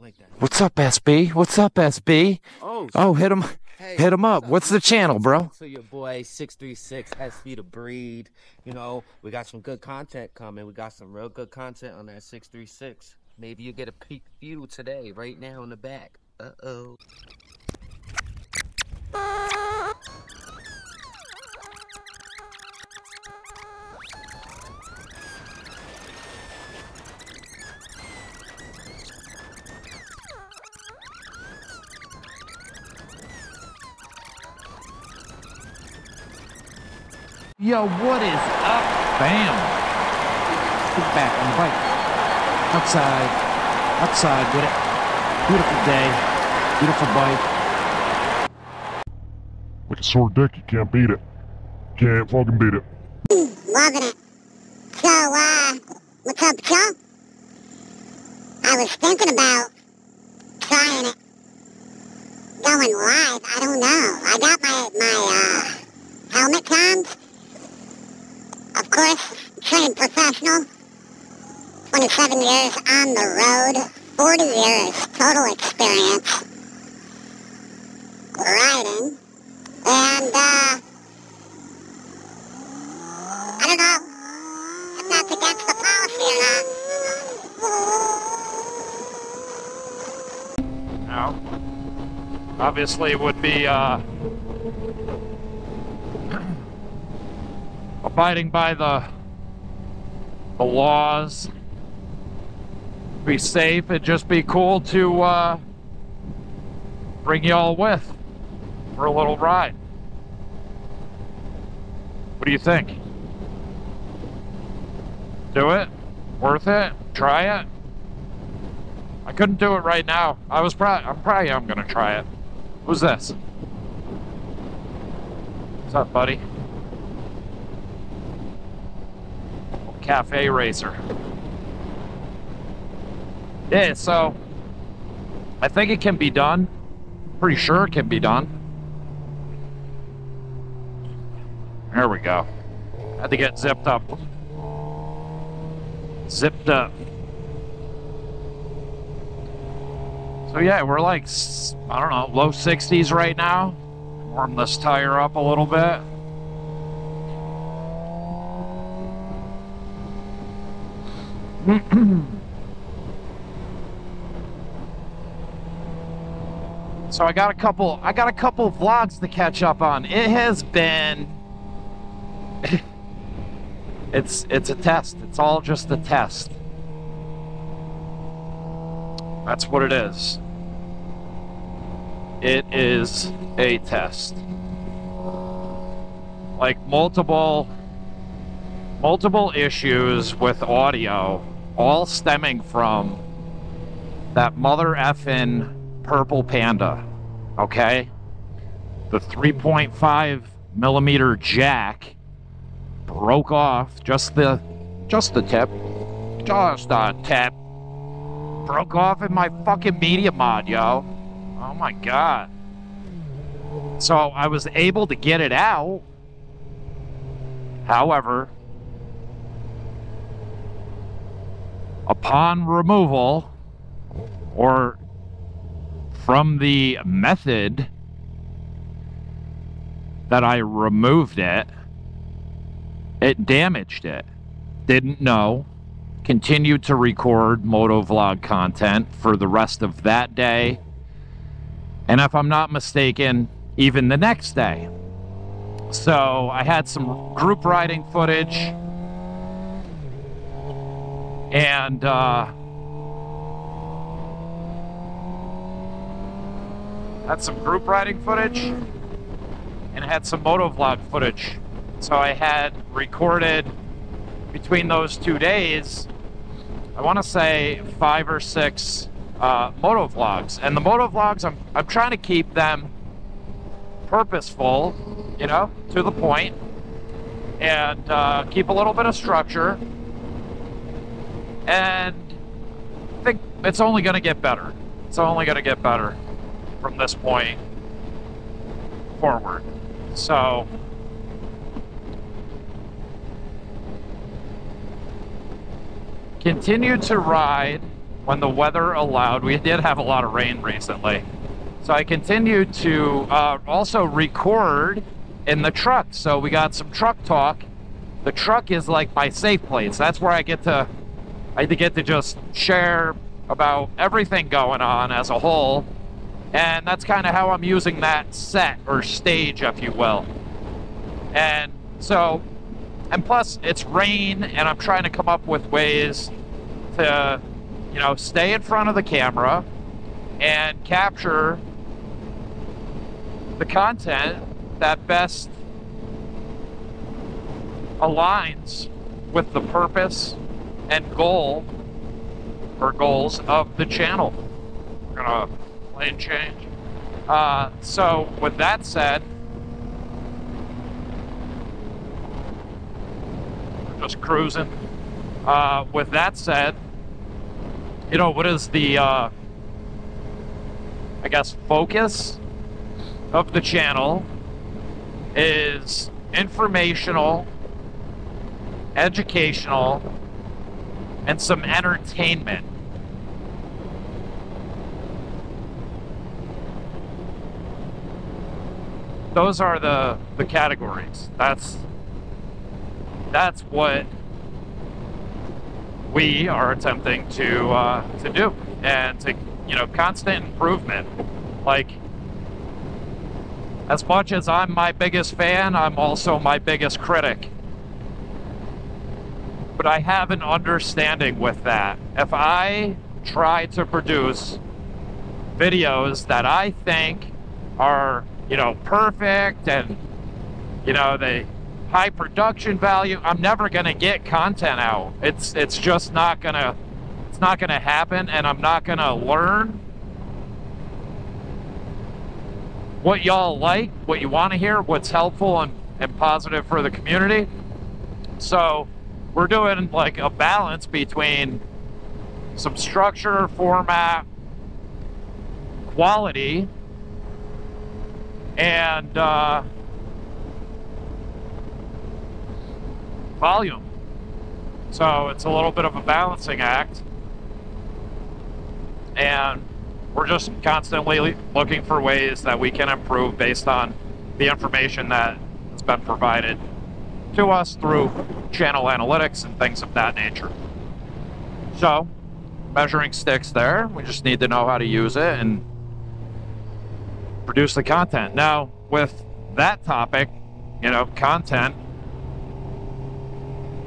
like that. What's up, SB? What's up, SB? Oh, Oh, hit him, Hey, hit him up. what's the channel, bro? So your boy six three six SB the Breed. You know, we got some good content coming. We got some real good content on that six three six. Maybe you get a peek view today, right now in the back. Uh oh. Yo, what is up? Bam. Get back on the bike. Outside. Outside with it. Beautiful day. Beautiful bike. Like a sore dick, you can't beat it. Can't fucking beat it. Loving it. So, uh, what's up, Joe? I was thinking about trying it. Going live, I don't know. I got my, my, uh, helmet cons. Of course, trained professional. 27 years on the road. 40 years total experience. Riding. And, uh, I don't know if that's against the policy or not. No. Obviously, would be uh, abiding by the the laws. Be safe and just be cool to uh, bring y'all with for a little ride. What do you think? Do it? Worth it? Try it? I couldn't do it right now. I was probably, I'm probably, I'm gonna try it. Who's this? What's up, buddy? Cafe racer. Yeah, so I think it can be done. Pretty sure it can be done. There we go. Had to get zipped up. Zipped up. So yeah, we're like, I don't know, low 60s right now. Warm this tire up a little bit. so I got a couple, I got a couple vlogs to catch up on. It has been, it's, it's a test. It's all just a test. That's what it is. It is a test. Like multiple multiple issues with audio all stemming from that mother effing purple panda. Okay? The 3.5 millimeter jack broke off just the just the tip. Just a tip broke off in my fucking media mod, yo. Oh my god. So I was able to get it out. However, upon removal or from the method that I removed it, it damaged it. Didn't know continued to record motovlog content for the rest of that day. And if I'm not mistaken, even the next day. So I had some group riding footage. And uh, had some group riding footage and had some motovlog footage. So I had recorded between those two days, I want to say five or six uh, moto vlogs. And the moto vlogs, I'm, I'm trying to keep them purposeful, you know, to the point, and uh, keep a little bit of structure. And I think it's only going to get better. It's only going to get better from this point forward. So, continued to ride when the weather allowed. We did have a lot of rain recently. So I continued to uh, also record in the truck. So we got some truck talk. The truck is like my safe place. That's where I get to I get to just share about everything going on as a whole. And that's kind of how I'm using that set or stage, if you will. And so, and plus it's rain, and I'm trying to come up with ways to, you know, stay in front of the camera and capture the content that best aligns with the purpose and goal or goals of the channel. We're gonna lane change. Uh, so with that said, we're just cruising. Uh, with that said, you know, what is the, uh, I guess, focus of the channel is informational, educational, and some entertainment. Those are the the categories. That's that's what we are attempting to uh, to do, and to you know constant improvement. Like as much as I'm my biggest fan, I'm also my biggest critic but I have an understanding with that. If I try to produce videos that I think are, you know, perfect and, you know, they high production value, I'm never going to get content out. It's it's just not going to it's not going to happen and I'm not going to learn what y'all like, what you want to hear, what's helpful and, and positive for the community. So, we're doing like a balance between some structure, format, quality, and uh, volume. So it's a little bit of a balancing act. And we're just constantly looking for ways that we can improve based on the information that has been provided to us through channel analytics and things of that nature. So, measuring sticks there. We just need to know how to use it and produce the content. Now, with that topic, you know, content,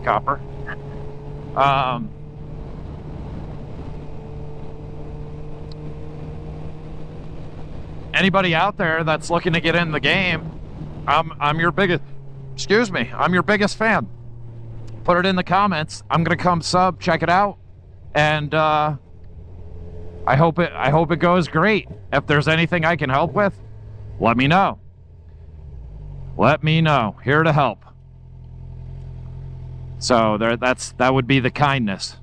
copper, um, anybody out there that's looking to get in the game, I'm, I'm your biggest excuse me, I'm your biggest fan. Put it in the comments. I'm gonna come sub, check it out, and uh, I hope it. I hope it goes great. If there's anything I can help with, let me know. Let me know. Here to help. So there, that's that would be the kindness.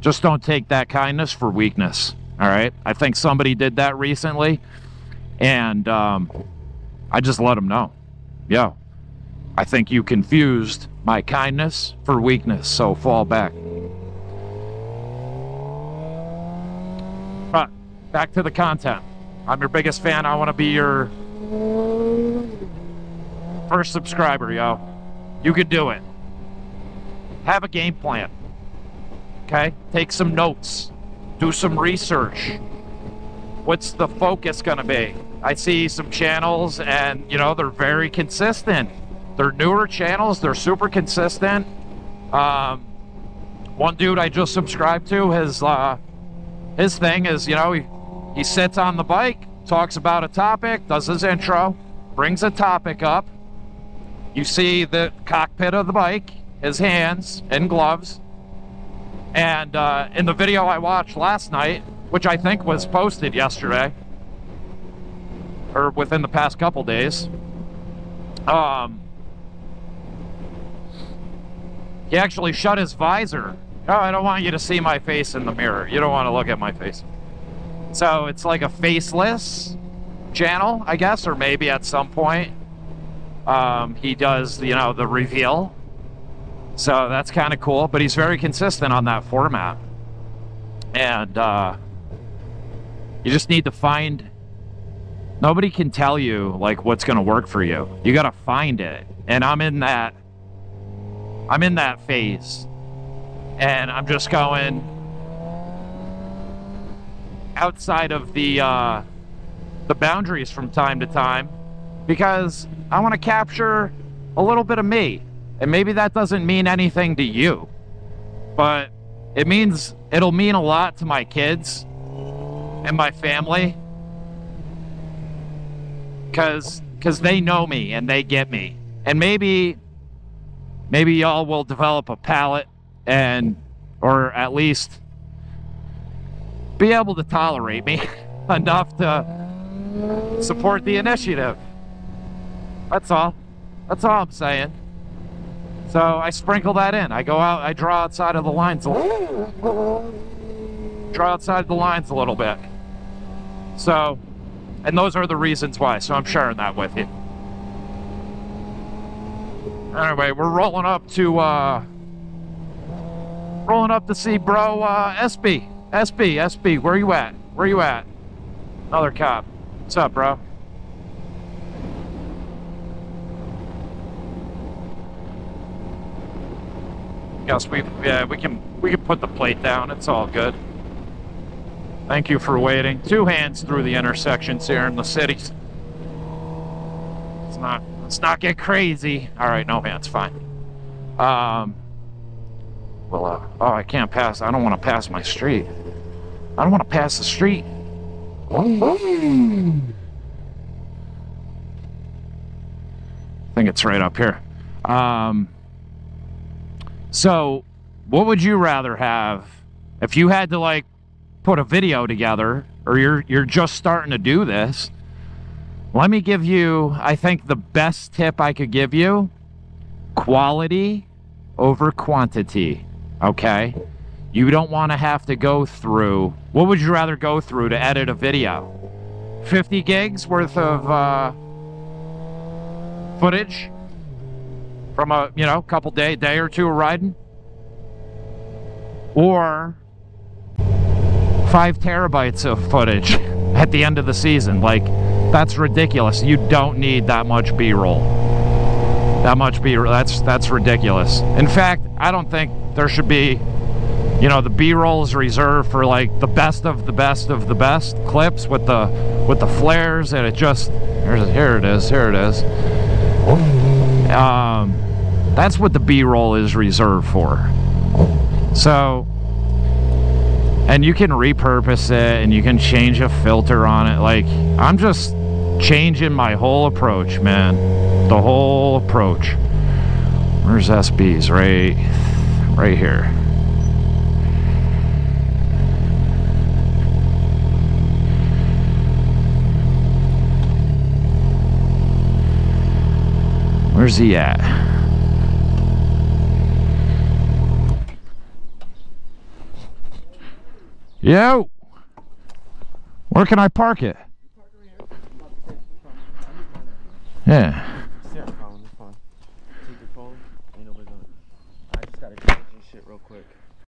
Just don't take that kindness for weakness. All right. I think somebody did that recently, and um, I just let them know. Yo, I think you confused my kindness for weakness, so fall back. But back to the content. I'm your biggest fan. I want to be your first subscriber, yo. You can do it. Have a game plan. Okay? Take some notes. Do some research. What's the focus going to be? I see some channels and, you know, they're very consistent they're newer channels. They're super consistent. Um, one dude I just subscribed to, his uh, his thing is, you know, he he sits on the bike, talks about a topic, does his intro, brings a topic up. You see the cockpit of the bike, his hands and gloves. And uh, in the video I watched last night, which I think was posted yesterday, or within the past couple days, um, He actually shut his visor. Oh, I don't want you to see my face in the mirror. You don't want to look at my face. So it's like a faceless channel, I guess, or maybe at some point um, he does, you know, the reveal. So that's kind of cool, but he's very consistent on that format. And uh, you just need to find. Nobody can tell you like what's going to work for you. You got to find it. And I'm in that. I'm in that phase, and I'm just going outside of the uh, the boundaries from time to time because I want to capture a little bit of me. And maybe that doesn't mean anything to you, but it means it'll mean a lot to my kids and my family. Because because they know me and they get me. And maybe maybe y'all will develop a palate and or at least be able to tolerate me enough to support the initiative. That's all. That's all i'm saying. So i sprinkle that in. I go out i draw outside of the lines a little draw outside the lines a little bit. So and those are the reasons why so i'm sharing that with you Anyway, we're rolling up to uh rolling up to see bro uh SB. SB, SB, where you at? Where you at? Another cop. What's up, bro? Guess we yeah, we can we can put the plate down. It's all good. Thank you for waiting. Two hands through the intersections here in the cities. It's not let's not get crazy. All right, no man, it's fine. Um, well, uh, oh, I can't pass. I don't want to pass my street. I don't want to pass the street. I think it's right up here. Um, so, what would you rather have if you had to like put a video together, or you're you're just starting to do this? Let me give you, I think, the best tip I could give you quality over quantity. Okay? You don't want to have to go through, what would you rather go through to edit a video? 50 gigs worth of uh, footage from a, you know, couple day, day or two of riding? Or five terabytes of footage at the end of the season? Like, that's ridiculous. You don't need that much B-roll. That much B-roll. That's that's ridiculous. In fact, I don't think there should be. You know, the B-roll is reserved for like the best of the best of the best clips with the with the flares, and it just here it is. Here it is. Um, that's what the B-roll is reserved for. So, and you can repurpose it and you can change a filter on it. Like, I'm just changing my whole approach, man. The whole approach. Where's SB's? Right, right here. Where's he at? Yo! Where can I park it? 嗯。